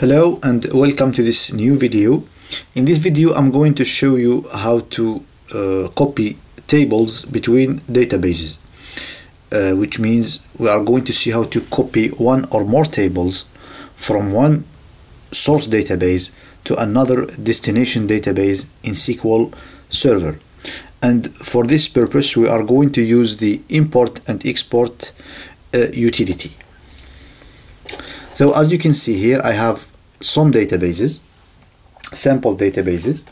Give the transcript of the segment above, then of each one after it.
Hello and welcome to this new video. In this video I'm going to show you how to uh, copy tables between databases uh, which means we are going to see how to copy one or more tables from one source database to another destination database in SQL Server and for this purpose we are going to use the import and export uh, utility. So as you can see here, I have some databases, sample databases.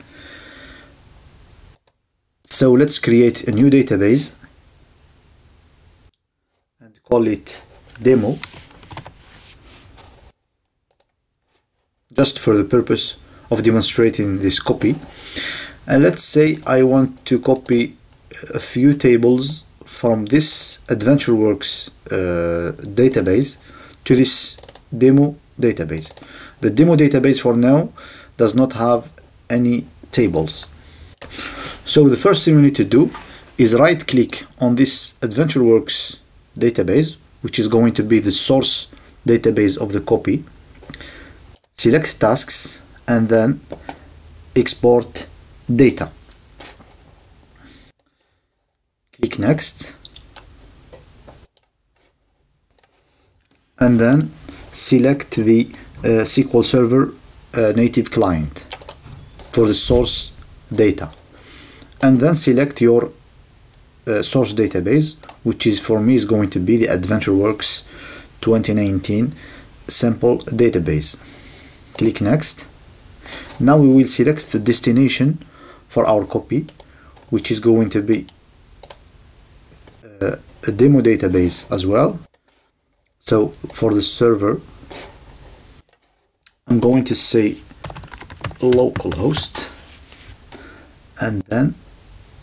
So let's create a new database and call it demo just for the purpose of demonstrating this copy. And let's say I want to copy a few tables from this AdventureWorks uh, database to this demo database. The demo database for now does not have any tables. So the first thing we need to do is right click on this AdventureWorks database, which is going to be the source database of the copy. Select tasks and then export data. Click next. And then select the uh, SQL Server uh, native client for the source data. And then select your uh, source database which is for me is going to be the AdventureWorks 2019 sample database. Click next. Now we will select the destination for our copy which is going to be a demo database as well so for the server I'm going to say localhost and then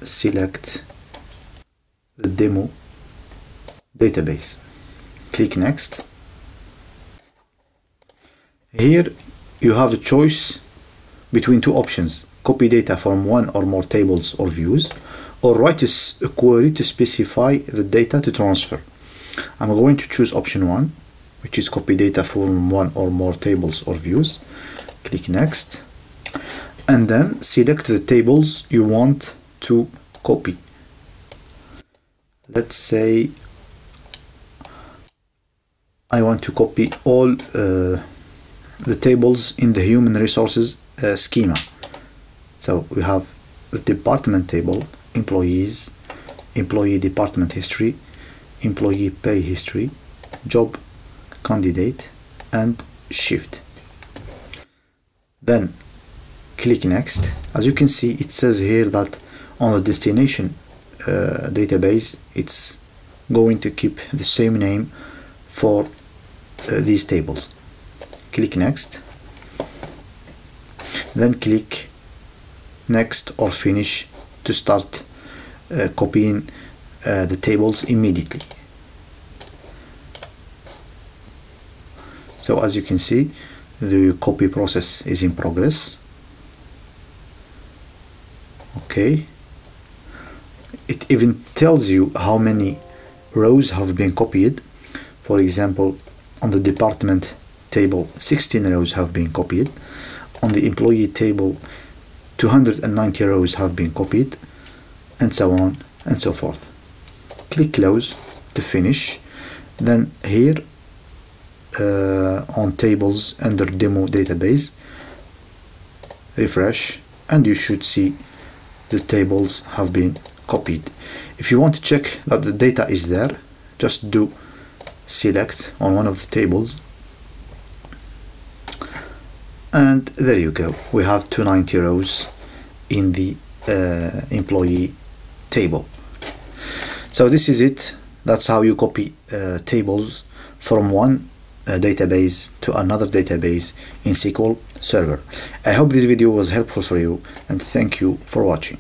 select the demo database. Click next. Here you have a choice between two options. Copy data from one or more tables or views or write a query to specify the data to transfer I'm going to choose option 1 which is copy data from one or more tables or views. Click next. And then select the tables you want to copy. Let's say I want to copy all uh, the tables in the human resources uh, schema. So we have the department table employees employee department history employee pay history job candidate and shift. Then click next. As you can see it says here that on the destination uh, database it's going to keep the same name for uh, these tables. Click next. Then click next or finish to start uh, copying uh, the tables immediately. So as you can see the copy process is in progress. Okay. It even tells you how many rows have been copied. For example on the department table 16 rows have been copied. On the employee table 290 rows have been copied and so on and so forth click close to finish then here uh, on tables under demo database refresh and you should see the tables have been copied. If you want to check that the data is there just do select on one of the tables and there you go. We have 290 rows in the uh, employee table so this is it that's how you copy uh, tables from one uh, database to another database in SQL Server. I hope this video was helpful for you and thank you for watching.